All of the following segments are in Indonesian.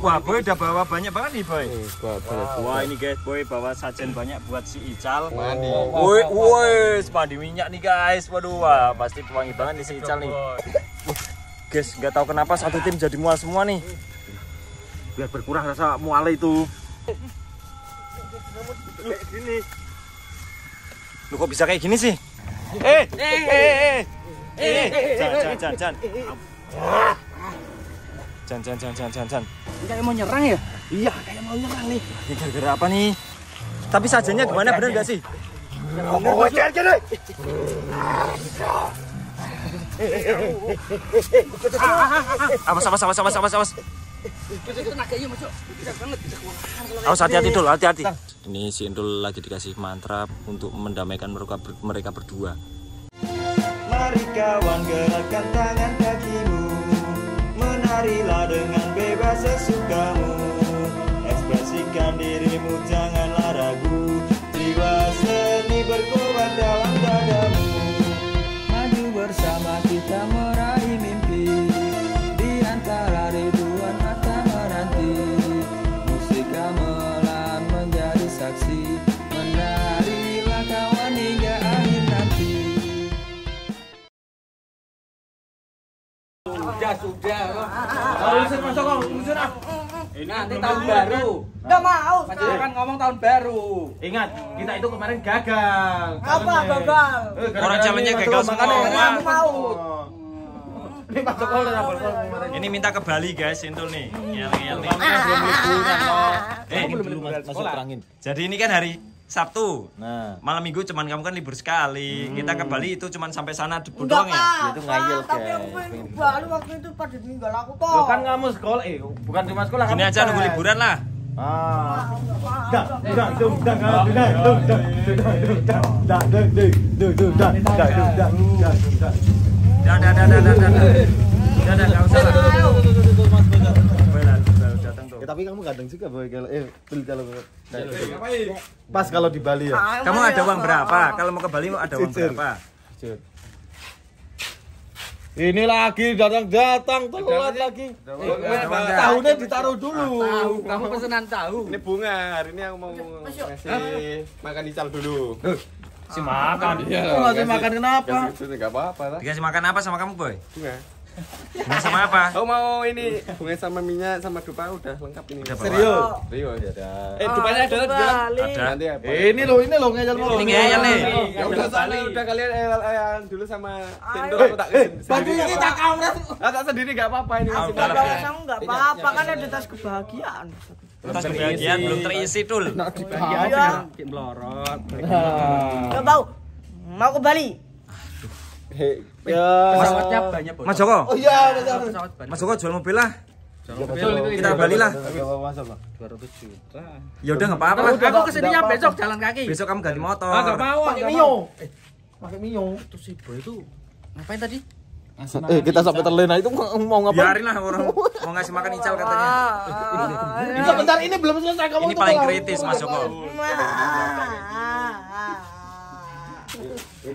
Wah, Boy udah bawa banyak banget nih, Boy. Wah, Wah, ini guys, Boy bawa sajen banyak buat si Ical. Mandi. Woi, woi, sepandi minyak nih guys. Waduh, wah, pasti wangi banget nih si Ical nih. Guys, nggak tahu kenapa satu tim jadi mual semua nih. Biar berkurang rasa mual itu. Kayak gini. Lu kok bisa kayak gini sih? Eh, eh, eh, eh, eh, jangan, jangan, jangan, jangan. Jangan, jangan, jangan, jangan, jangan, jangan. Kayak mau nyerang ya? Iya, kayak mau nyerang nih. Ini gara-gara apa nih? Tapi sajennya gimana, bener nggak sih? Oh, jangan, jangan. Awas, awas, awas, awas, awas, awas. Keluar. Awas hati-hati dulu, hati-hati. Ini si Indul lagi dikasih mantra untuk mendamaikan mereka mereka berdua. Mari kawan gerakkan tangan kakimu Menarilah dengan bebas sesukamu Ekspresikan dirimu janganlah Nanti tahun baru. Nggak mau. Mas kan ngomong tahun baru. Ingat, kita itu kemarin gagal. Apa gagal? Eh, Orang calonnya gagal semua. makanya mau. Ini kemarin. Minta ke Bali guys, Indul nih. Yel-yel nih. Eh, Masuk terangin. jadi ini kan hari Sabtu. Nah, Malam Minggu cuman kamu kan libur sekali. Kita ke Bali itu cuman sampai sana debu Enggak, doang ya. Dia tuh ngayal, Pak, Tapi aku pengen ke Bali waktu itu pada tinggal aku kok. Lo kan kamu sekolah, eh bukan cuma sekolah. Gini kamu aja nunggu liburan lah. Ah. Dah, Dah, dung, dah, dah, dah, dung, dah, dung, dah, dung, dah, dah, dung, dung, dung, dung, dah, dah, dung, dah, dung, dah, dung, dah. Dah, dah, dah, dah, dah, dah. Dah, dah, nggak usah tapi kamu kadang juga boy kalau eh beli kalau pas kalau di Bali ya. Kamu ada uang berapa? Kalau mau ke Bali mau ada uang berapa? Ini lagi datang-datang telat lagi. Tahunnya ditaruh dulu. Tahu, kamu pesanan tahu. Ini bunga, hari ini aku mau ngasih makan ical dulu. Si makan. Iya, Kok ngasih makan kenapa? Enggak apa-apa lah. Dikasih makan apa sama kamu, Boy? Bunga. Bunga sama apa? Aku mau ini bunga sama minyak sama dupa udah lengkap ini. Udah. Serius? Serius. Ya. Eh, dupanya ada di dalam. Ada. Nanti apa? Ini loh, ini loh ngejal mau. Ini ngeyel nih. Ya udah sana udah kalian eh, eh, dulu sama Tindo aku tak kasih. Baju kita kamera. Ah, tak sendiri enggak apa-apa ini Ah, masih udah lah. banyak. Kalau kamu nggak apa-apa kan ada tas kebahagiaan. Tas kebahagiaan belum terisi, Dul. Iya. Bikin melorot. Nggak mau. Mau ke Bali. Hei, Ya. Pesawatnya banyak, Bos. Mas Joko, Oh iya. Pesawat banyak. Mas Joko jual mobil lah. Kita ke Bali lah. Lah. 200 juta. Ya udah nggak apa-apa. Aku ke sininya besok jalan kaki. Besok kamu ganti motor. Ah, nggak mau. Pakai Mio. mau. Pakai Mio. Itu si Boy itu ngapain tadi? Eh, kita sampai terlena itu mau ngapain? Biarin lah orang mau ngasih makan ical katanya. Ini sebentar ini belum selesai kamu Ini paling kritis Mas Joko. Eh,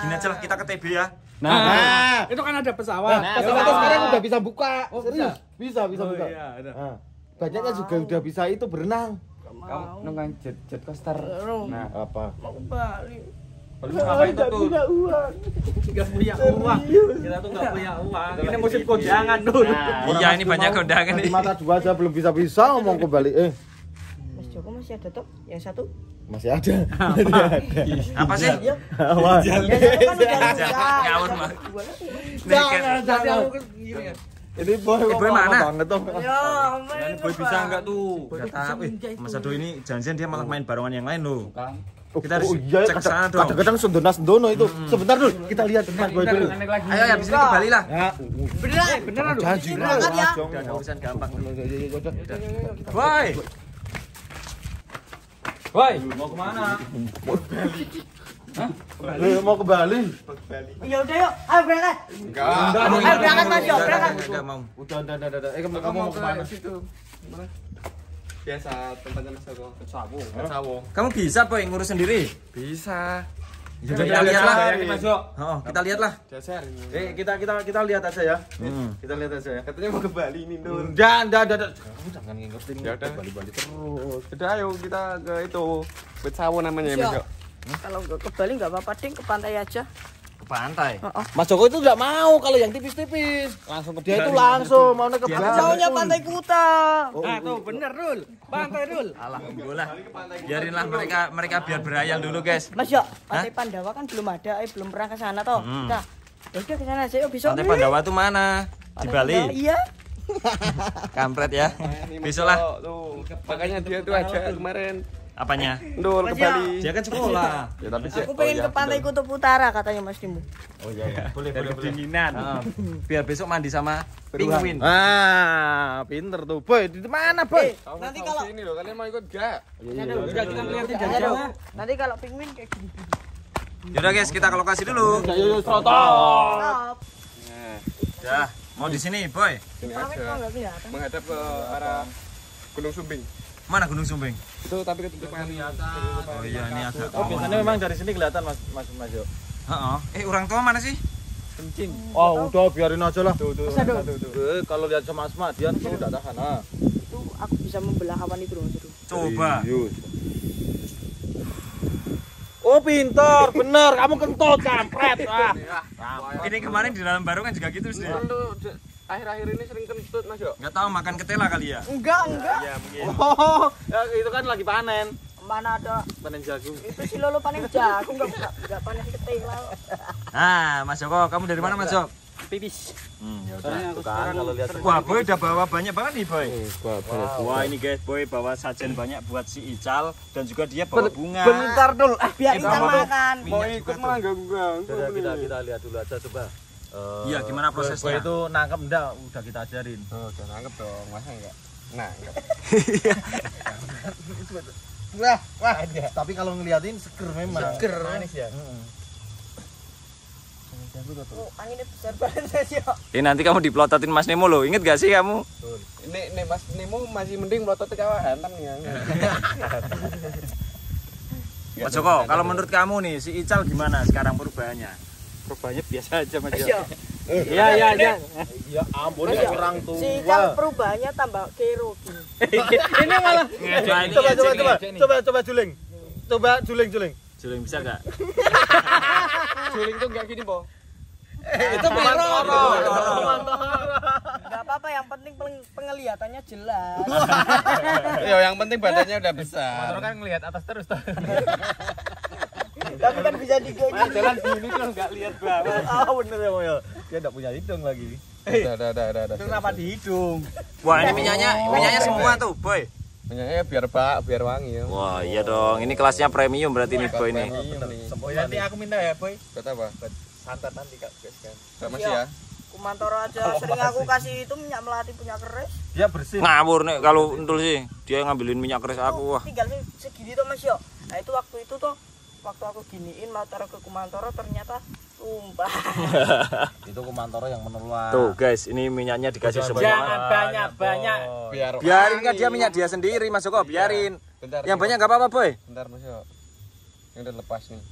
gini aja lah kita ke TB ya. Nah, Itu kan ada pesawat. Nah, pesawatnya sekarang udah bisa buka. Oh, Serius? Bisa, bisa Oh, buka. iya, ada. Nah, banyaknya juga udah bisa itu berenang. Kamu nungguin jet jet coaster. Nah, apa? Mau ke Bali. Ngapain tuh tuh? Nggak punya uang. Kita tuh nggak punya uang. Ini musim kondangan tuh. Iya ini banyak kondangan Di nih. mata dua aja belum bisa bisa ngomong ke Bali. Eh, Mas Joko masih ada toh? Yang satu? Masih ada. Apa sih? Iya. Kan udah Jangan, nikah. ngawur. Jangan, jangan. kan kan. Ini boy, Eh, boy mana? banget tuh. Ya, Boy bisa enggak tuh? Tahu. Eh, Mas Ado ini janjian dia malah main barongan yang lain loh. Kita harus Oh, iya, cek sana dong. Kadang-kadang sendona sendono itu. Sebentar dulu, kita lihat Mas Boy dulu. Ayo habis ini ke Bali lah. Beneran? Beneran lu. Janji Berangkat ya. Udah ada urusan gampang. Boy. Woi, mau ke mana? Eh, mau ke Bali. Ya udah yuk, ayo berangkat. Enggak. Ayo berangkat Mas Joko, berangkat. Enggak mau. Udah, udah, udah, udah. Eh, kamu, mau ke ke mana? situ? Mana? Biasa tempatnya Mas. Sawo. Sawo. Kamu bisa Boy ngurus sendiri? Bisa. Kita lihat lah. Masuk. Oh, kita lihat lah. Dasar. Eh, kita kita kita lihat aja ya. Kita lihat aja ya. Katanya mau ke Bali ini Dul. Dan, dan, dan, Kamu jangan ngingetin Ya udah. Bali-Bali terus. Udah ayo kita ke itu. Betsawo namanya ya. Kalau ke Bali nggak apa-apa ding, ke pantai aja. Ke pantai. Mas Joko itu nggak mau kalau yang tipis-tipis. Langsung ke dia itu langsung mau ke Bali. Maunya pantai Kuta. Ah, tuh bener, Rul. Pantai, Rul. Alhamdulillah. Biarinlah mereka mereka biar berayal dulu, guys. Mas Yok, pantai Pandawa kan belum ada, eh belum pernah ke sana toh. Kita, ya udah ke sana aja yuk besok. Pantai Pandawa tuh mana? Di Pantai Bali. Pandawa, Iya. Kampret ya. Ini Besok lah. Mas Yok, Tuh. Makanya dia tuh aja kemarin. Apanya? Dul ke. Bali. Dia kan sekolah. Ya tapi sih. Aku pengen ke pantai Kutub Utara katanya Mas Timu. Oh iya, iya. Boleh, boleh, boleh. Kedinginan. Biar besok mandi sama penguin. Ah, pinter tuh. Boy, di mana, Boy? Eh, nanti kalau ini loh, kalian mau ikut gak? Udah kita ngeliatin dari jauh. nanti kalau penguin kayak gini. Yaudah guys, kita ke lokasi dulu. Ayo. Stop. Ya, mau di sini, boy. Sini aja. Menghadap ke arah Gunung Sumbing. Mana Gunung Sumbing? Itu tapi ketutupan. Oh iya, ini agak. Oh, biasanya memang dari sini kelihatan, Mas, Mas, Mas Yo. Heeh. Eh, orang tua mana sih? Oh, udah biarin aja lah. Tuh tuh. Tuh tuh. Eh, kalau lihat sama Asma, dia sini tidak tahan. Ah. Itu aku bisa membelah awan itu loh. Coba. Oh, pintar, bener. Kamu kentut, kampret. Ah. Ini kemarin di dalam baru kan juga gitu sih. Akhir-akhir ini sering kentut Mas Yok. Nggak tahu makan ketela kali ya. Enggak, enggak. Iya, mungkin. Oh, ya, itu kan lagi panen. Mana ada Panen jagung. itu si Lolo panen jagung enggak enggak, enggak panen ketela. Nah, Mas Joko, kamu dari mana Mas Joko? Pipis. Hmm, ya udah. Kan, kalau lihat Wah, Boy udah bawa banyak banget nih, Boy. Wah, Wah, ini guys, Boy bawa sajen banyak buat si Ical dan juga dia bawa bunga. Bentar dulu. Ah, Biar Eh, bawa- makan. mau Minyak ikut malah ganggu-ganggu. Kita kita lihat dulu aja coba. Eh, Iya, gimana prosesnya? Boy itu nangkep enggak? Udah kita ajarin. Oh, udah nangkep dong, masa enggak? Nangkep. Wah, wah. Tapi kalau ngeliatin seger memang. Seger. Manis ya. Oh, anginnya besar banget ya. Eh, nanti kamu diplototin Mas Nemo loh. Ingat gak sih kamu? Ini nih Mas Nemo masih mending melotot ke kawah hantam ya. Mas Joko, kalau menurut kamu nih si Ical gimana sekarang perubahannya? Perubahannya biasa aja Mas. Iya. Iya, iya, iya. Ya ampun, ya orang tua. Si Ikan perubahannya tambah kero. Ini malah. Coba Coba, coba, coba, coba, coba juling. Coba juling, juling. Juling bisa gak? Suling tuh enggak gini, Po. Itu pelorot. Enggak apa-apa, yang penting peng- penglihatannya jelas. Ya yang penting badannya udah besar. kan ngelihat atas terus tuh. Tapi kan bisa digojek. Jalan gini tuh enggak lihat bawah. Ah, bener ya, Moyo. Dia enggak punya hidung lagi. Udah, udah, udah, udah, udah. Itu kenapa di hidung? Wah, ini minyaknya, minyaknya semua tuh, Boy. Minyaknya biar bak, biar wangi ya. Wah, iya dong. Ini kelasnya premium berarti nih, Boy nih. Oh, nanti aku minta ya, Boy. Buat apa? Santan nanti Kak, guys kan. Ya? Kumantoro aja sering aku kasih itu minyak melati punya keris. Dia bersih. Ngawur nih kalau entul sih. Dia ngambilin minyak keris aku wah. Tinggal se- segini tuh Mas yo. Nah, itu waktu itu tuh waktu aku giniin mau taruh ke Kumantoro ternyata tumpah. Itu kumantoro yang menelan. Tuh, guys, ini minyaknya dikasih semua. banyak-banyak. Biar Biarin kan dia minyak dia sendiri, Mas Joko, biarin. Bentar. Yang banyak enggak apa-apa, Boy. Bentar, Mas Yo. Ini udah lepas nih.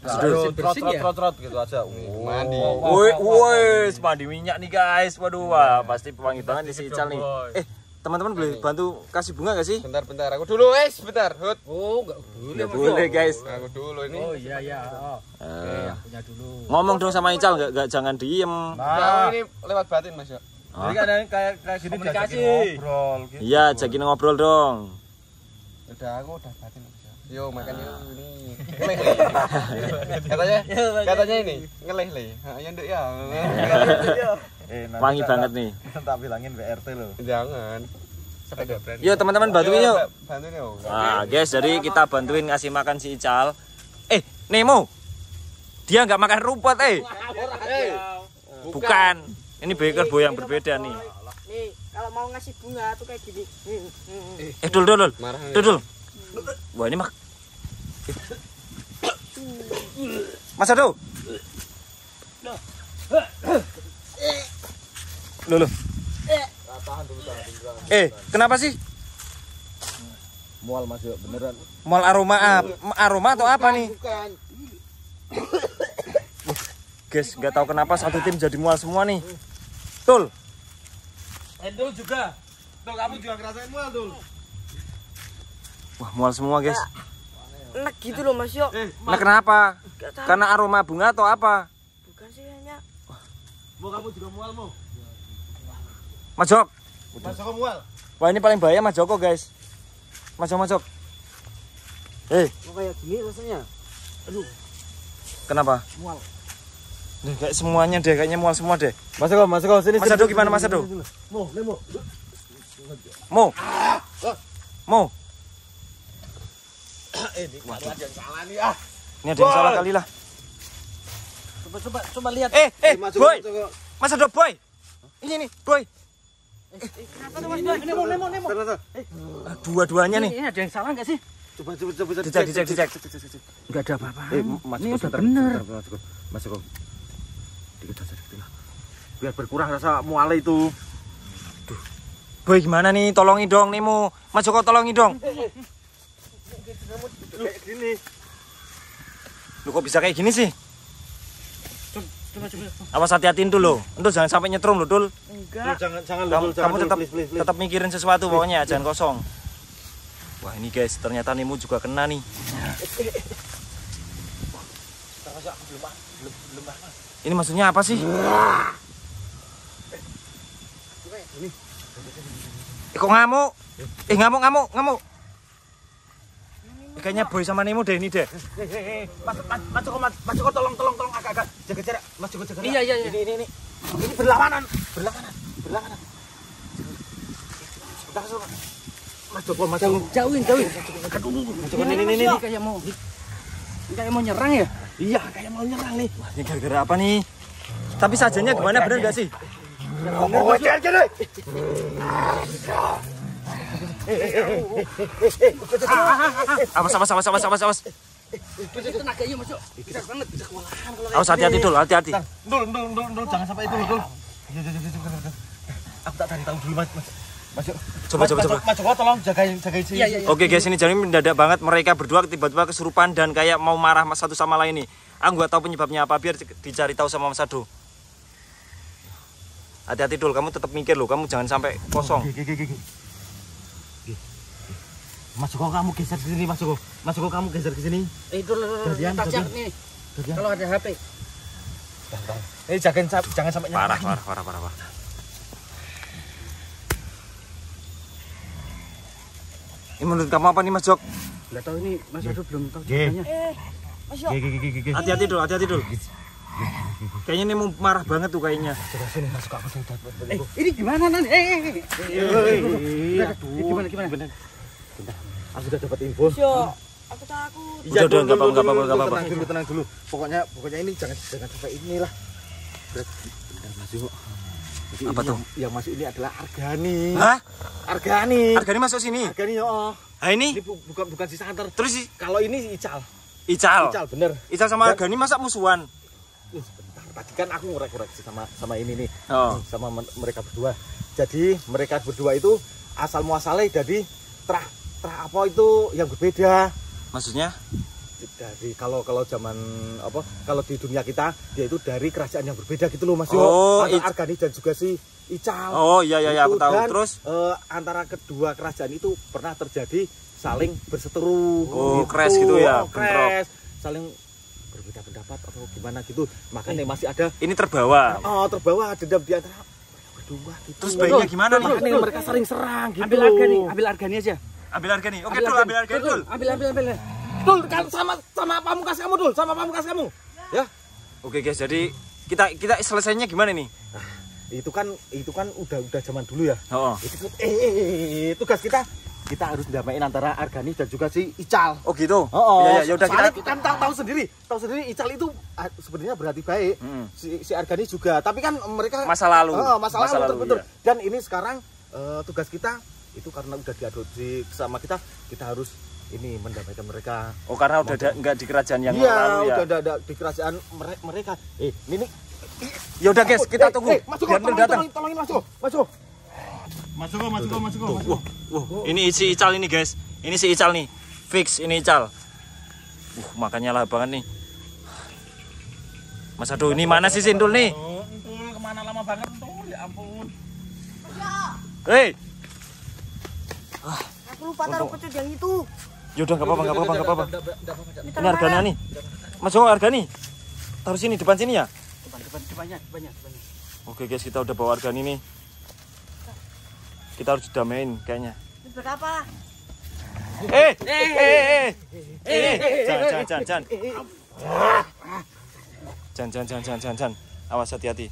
Aduh, trot trot trot trot gitu aja. Oh. Mandi. Woi, woi, mandi minyak nih, guys. Waduh, wah, pasti wangi banget nih si Ical nih. Eh, teman-teman boleh bantu kasih bunga gak sih? Bentar, bentar. Aku dulu, wes, bentar. Hut. Oh, enggak boleh. Ya boleh, guys. Aku dulu ini. Oh iya iya. Oh. Eh, Punya dulu. ngomong dong sama Ical, enggak jangan diem. Nah, ini lewat batin, Mas Yo. jadi kan kayak kayak gini Komunikasi. ngobrol gitu. Iya, jakin ngobrol dong. Udah aku udah batin Mas Yo. Yo, makannya ini. Ngeleh. Le. katanya katanya ini, ngeleh le. Ha, ya nduk ya. Eh, Wangi banget nih. Tak bilangin BRT loh. Jangan. Yuk teman-teman bantuin yuk. Bantuin yuk. Nah, guys, jadi kita bantuin ngasih makan si Ical. Eh, Nemo. Dia nggak makan rumput, eh. Bukan. Ini baker boy yang berbeda nih. Nih, kalau mau ngasih bunga tuh kayak gini. Eh, dul dul dul. Dul dul. Wah, ini mak. Mas Ado. Loh, loh. Eh, kenapa sih? Mual Mas yuk, beneran. Mall aroma ap- aroma atau apa nih? Bukan. Guys, nggak tahu kenapa satu tim jadi mual semua nih. Tul, Endul juga. Tuh kamu juga ngerasain mual tuh. wah mual semua guys. enak gitu loh Mas Yo Nah kenapa? Gak tahu. Karena aroma bunga atau apa? bukan sih hanya Mau kamu juga mual mau. Mas Jok, Mas kamu mual. wah ini paling bahaya Mas Joko guys. Mas Jok, Mas Jok. Eh, Kok kayak gini rasanya? kenapa? Mual. Nih, kayak semuanya deh, kayaknya mual semua deh. Mas Eko, Mas Eko sini. Mas Ado gimana Mas Ado? Mau, mau. Mo. Mo. Ini baru ada yang salah nih ah. Ini ada yang salah kali lah. Coba coba coba lihat. Eh, eh, boy. Mas Ado, boy. Ini nih, boy. Dua-duanya nih. Ini ada yang salah nggak sih? Coba, coba, coba, coba. Dicek, dicek, dicek. Enggak ada apa-apa. Eh, Mas Ini udah bener. sebentar, Mas Eko. Mas Eko. Dikit aja, dikit lah. Biar berkurang rasa mual itu. Boy gimana nih? Tolongi dong Nemo. Mas Joko tolongi dong. Kayak gini. Lu kok bisa kayak gini sih? Coba coba. Awas hati-hatiin tuh lo. Untuk jangan sampai nyetrum lo, Dul. enggak Jangan, jangan, Kamu, Dul, jangan, kamu Dul, tetap please, please, please. tetap mikirin sesuatu pokoknya, jangan kosong. Wah, ini guys, ternyata Nemo juga kena nih. Ini maksudnya apa sih? Eh, kok ngamuk? Eh, ngamuk, ngamuk, ngamuk. Kayaknya Boy sama Nemo deh ini deh. Mas, Mas, Mas Joko, Mas, Mas Joko tolong, tolong, tolong agak-agak jaga jarak. Mas Joko jaga Iya iya iya. Ini, ini, ini. Ini berlawanan, berlawanan, berlawanan. Sebentar, sebentar. Mas Joko, Mas Joko. Jauhin jauhin. Mas Joko, ini, ini, ini. Kayak mau kayak mau nyerang ya? Iya, kayak mau nyerang nih. Wah, ini gara-gara apa nih? Tapi sajanya gimana, bener gak sih? Oh, jangan, jangan. Awas, awas, awas, awas, awas, awas. Itu tenaga iya masuk. Bisa banget. Bisa kewalahan kalau Awas hati-hati dulu, hati-hati. Dul, dul, dul, dul, jangan sampai itu, dul. Iya, iya, iya. Aku tak cari tahu dulu, Mas. Mas. Mas Joko. Coba, Mas, coba, Mas, coba. Mas Joko tolong jagain, jagain sini. Iya iya iya. Oke guys, ini jadi mendadak banget mereka berdua tiba-tiba kesurupan dan kayak mau marah satu sama lain nih. Aku nggak tahu penyebabnya apa, biar dicari tahu sama Mas Ado. Hati-hati dulu, kamu tetap mikir loh, kamu jangan sampai kosong. Oke, oke. Oke. Mas Joko kamu geser ke sini, Mas Joko. Mas Joko kamu geser ke sini. Eh Tajam jadian. nih. Kalau ada HP. Eh jangan jangan sampai Parah, parah, parah, parah, parah. Ini menurut kamu apa nih Mas Jok? Enggak tahu ini Mas Ado belum tahu jawabannya. eh Mas oke. Hati-hati dulu, hati-hati dulu. Kayaknya ini mau marah banget tuh kayaknya. Coba sini Mas Joko, aku. Eh, ini gimana nanti? Eh, eh, eh. Iya, Eh, Gimana gimana? Aku sudah dapat info. Yo aku takut Udah, udah, nggak apa-apa, nggak apa-apa. Tenang dulu, tenang dulu. Pokoknya, pokoknya ini jangan jangan sampai inilah. Berat. Bentar, Mas Joko. Jadi Apa tuh? Yang, masuk ini adalah Argani. Hah? Argani. Argani masuk sini. Argani oh. Nah ini, Ini bu- bukan bukan si santer. terus si Kalau ini Ical. Ical. Ical bener. Ical sama Dan- Argani masa musuhan? Ih, sebentar. Tadi kan aku ngorek-ngorek sama sama ini nih. Oh. Sama mereka berdua. Jadi mereka berdua itu asal muasalnya dari terah terah apa itu yang berbeda. Maksudnya? dari kalau kalau zaman apa kalau di dunia kita dia itu dari kerajaan yang berbeda gitu loh Mas Yo. Oh, antara Ic- Argani dan juga si Ical. Oh iya iya iya aku Itu. tahu. Dan, Terus eh, antara kedua kerajaan itu pernah terjadi saling berseteru. Oh, crash gitu ya, Oh, crash. Saling berbeda pendapat atau gimana gitu. Makanya masih ada ini terbawa. oh terbawa dendam di antara berdua gitu. Terus bayinya gimana nih? Makanya mereka saling serang gitu. Ambil Argani, ambil Argani aja. Ambil Argani. Oke, dul, ambil Argani dul. Ambil ambil ambil. Dul, kan sama sama pamungkas kamu dul, sama pamungkas kamu. Ya. Oke guys, jadi kita kita selesainya gimana nih? Itu kan itu kan udah udah zaman dulu ya. Oh. Itu kan- eh, eh, eh, eh, tugas kita kita harus ndamain antara Argani dan juga si Ical. Oh gitu. Oh, Iya, iya, ya udah kita kan tahu, tahu sendiri, tahu sendiri Ical itu ah, sebenarnya berarti baik. Mm. Si, si Argani juga, tapi kan mereka Masa lalu. Oh, masa, Masa lalu, lalu, betul. iya. Dan ini sekarang eh, tugas kita itu karena udah diadopsi sama kita, kita harus ini mendamaikan mereka. Oh karena udah ada enggak di kerajaan yang Iya, lalu ya. udah ada, di kerajaan mere- mereka. Eh, ini Ya udah guys, kita Eh, tunggu. Eh, Mas Joko, Biar tolongin, datang. tolongin, tolongin Mas Joko. Mas Joko. Mas Joko, Mas Joko, Mas Joko. Mas Joko. Wah, wah, ini si Ical ini guys. Ini si Ical nih. Fix ini Ical. Uh, makanya lah banget nih. Mas aduh ini mana sih Sintul nih? Entul ke mana lama banget entul ya ampun. Hei, lupa taruh pecut yang itu. yaudah nggak apa-apa nggak apa-apa nggak apa-apa. Ini harganya nih. Mas Joko harga nih. Taruh sini depan sini ya. Depan depan depannya depannya depannya. Oke guys kita udah bawa harga nih. Kita harus didamain kayaknya. Ini berapa? Eh, eh, eh, eh, eh, jangan, jangan, jangan, jangan, jangan, jangan, jangan, jangan, jangan, awas hati-hati.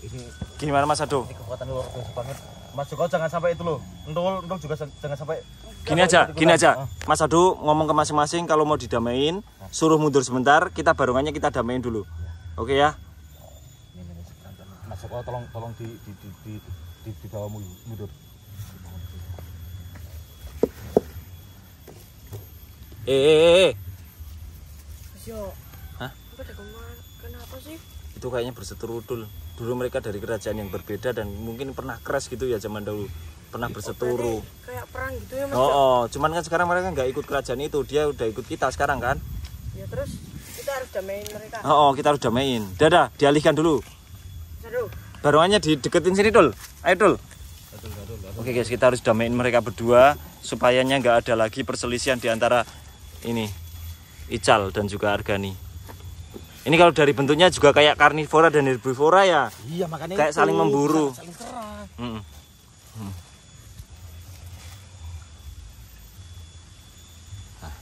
Ini Gimana Mas Ado? ini kekuatan luar biasa banget. Mas Joko jangan sampai itu loh. Entul entul juga jangan sampai Gini aja, gini aja. Mas Ado ngomong ke masing-masing kalau mau didamain, suruh mundur sebentar, kita barongannya kita damain dulu. Oke ya? Ini, ini, ini. Mas Joko tolong tolong di di di di di, di bawah mundur. Eh, eh, eh, eh. Mas Yo. Hah? Kenapa sih? Itu kayaknya berseteru dul. Dulu mereka dari kerajaan yang berbeda dan mungkin pernah crash gitu ya zaman dahulu. Pernah berseteru. Kayak perang gitu ya Mas Oh, Yo. oh, cuman kan sekarang mereka nggak ikut kerajaan itu, dia udah ikut kita sekarang kan? Ya terus kita harus damain mereka. Oh, oh, kita harus damain. Dadah, dialihkan dulu. Aduh. Barongannya dideketin sini dul. Ayo dul. Oke guys, kita harus damain mereka berdua supayanya nggak ada lagi perselisihan di antara ini Ical dan juga Argani. Ini kalau dari bentuknya juga kayak karnivora dan herbivora ya. Iya makanya Kayak itu. saling memburu. Saling serang. Hmm. Nah.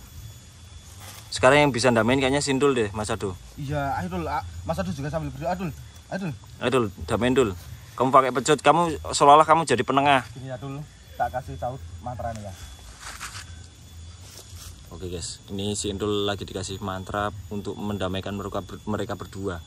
Sekarang yang bisa damain kayaknya Sindul deh, Mas Ado. Iya, ayo dul. Ah, Mas Adul juga sambil berdoa dul. Ayo dul. Ayo Dul, damain Dul. Kamu pakai pecut, kamu seolah-olah kamu jadi penengah. Gini ya dul. Tak kasih tahu mantra nih ya. Oke guys, ini si Indul lagi dikasih mantra untuk mendamaikan mereka, mereka berdua.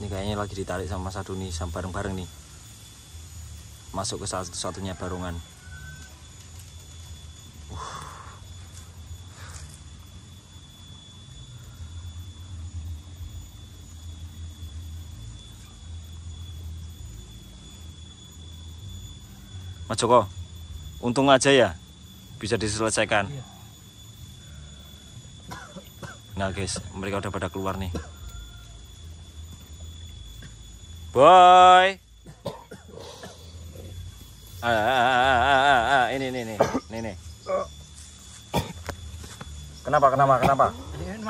Ini kayaknya lagi ditarik sama Mas Aduni sama bareng-bareng nih masuk ke satu satunya barongan. Uh. Mas Joko, untung aja ya bisa diselesaikan. Nah guys, mereka udah pada keluar nih. Boy. Ah, ah, ah, ah, ini, ini, ini, ini, ini. Kenapa, kenapa, kenapa?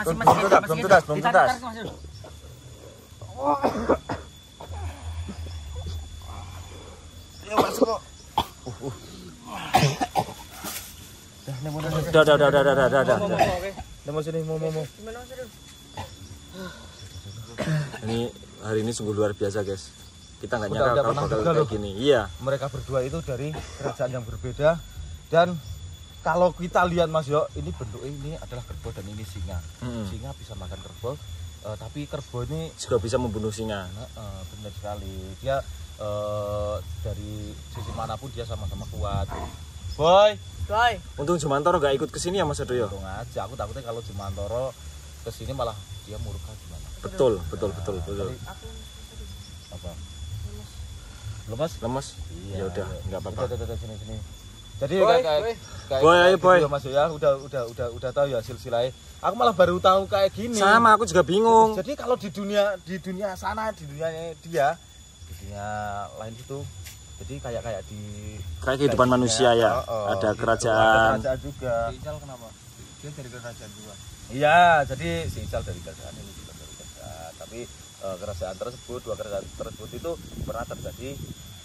Belum tuntas, belum tuntas, belum tuntas. Ayo masuk kok. Udah, udah, udah, udah, udah, udah, udah, udah. Mau sini, mau, mau, mau. Ini hari ini sungguh luar biasa guys. Kita nggak nyangka udah kalau bakal kayak loh. gini. Iya. Mereka berdua itu dari kerajaan yang berbeda dan kalau kita lihat Mas Yo, ini bentuk ini adalah kerbau dan ini singa. Mm-mm. Singa bisa makan kerbau, eh, tapi kerbau ini Juga bisa membunuh singa. Eh, benar sekali. Dia eh, dari sisi mana pun dia sama-sama kuat. Boy, Boy. Untung Jumantoro nggak ikut ke sini ya Mas Adoyo. untung aja. Aku takutnya kalau Jumantoro ke sini malah dia murka gimana? Betul, betul, betul, betul. Jadi, apa? Lemas? Lemes? Ya udah, nggak apa-apa. Udah, udah, udah, sini, sini. Jadi Boy, kayak boy. kayak Boy, kayak ayo, boy. gitu ya, Mas ya. Udah udah udah udah tahu ya silsilahnya. Aku malah baru tahu kayak gini. Sama, aku juga bingung. Jadi kalau di dunia di dunia sana di dunia dia di dunia lain itu jadi kayak kayak di Kayak kehidupan kayak manusia ya. oh, oh, Ada gitu. kerajaan. Ada kerajaan juga. Ical kenapa? Dia dari kerajaan juga. Iya, jadi si Ical dari kerajaan ini juga dari kerajaan. Tapi eh, kerajaan tersebut dua kerajaan tersebut itu pernah terjadi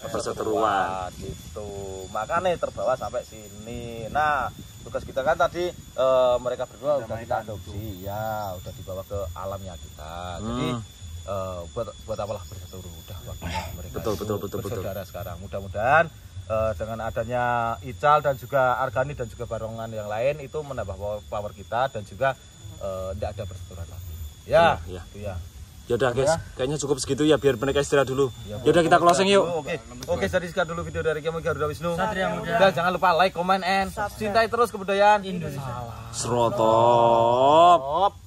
Perseteruan. gitu. Makanya terbawa sampai sini. Nah, tugas kita kan tadi eh, mereka berdua udah kita adopsi, ya, udah dibawa ke alamnya kita. Jadi Hmm. eh, buat buat apalah berseteru udah waktunya mereka Betul, itu betul, betul, betul. bersaudara sekarang. Mudah-mudahan eh, dengan adanya Ical dan juga Argani dan juga barongan yang lain itu menambah power- kita dan juga eh, tidak ada perseteruan lagi. Ya, Iya, iya. itu ya. Yaudah guys, kayaknya cukup segitu ya biar mereka istirahat dulu. Yaudah kita closing yuk. Oke, oke jadi sekian dulu video dari kami Garuda Wisnu. Dan jangan lupa like, comment, and cintai terus kebudayaan Indonesia. Serotop.